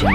오리전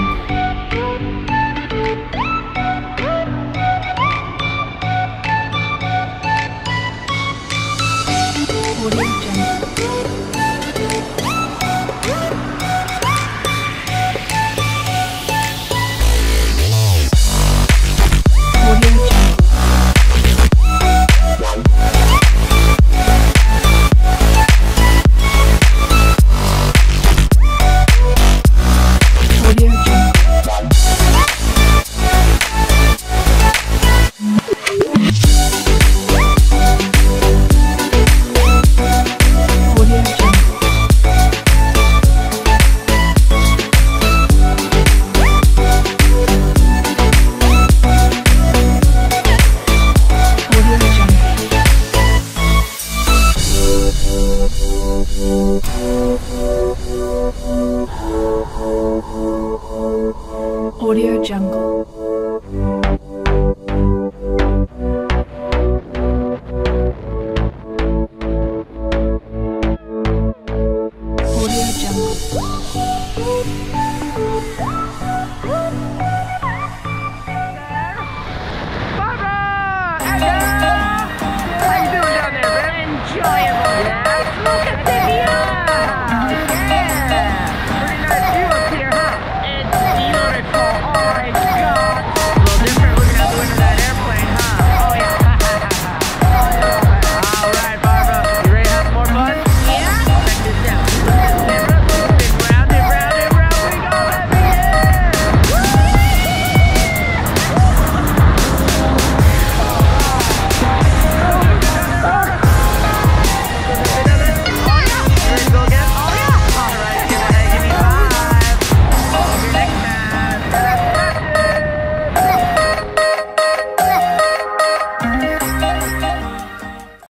Audio Jungle.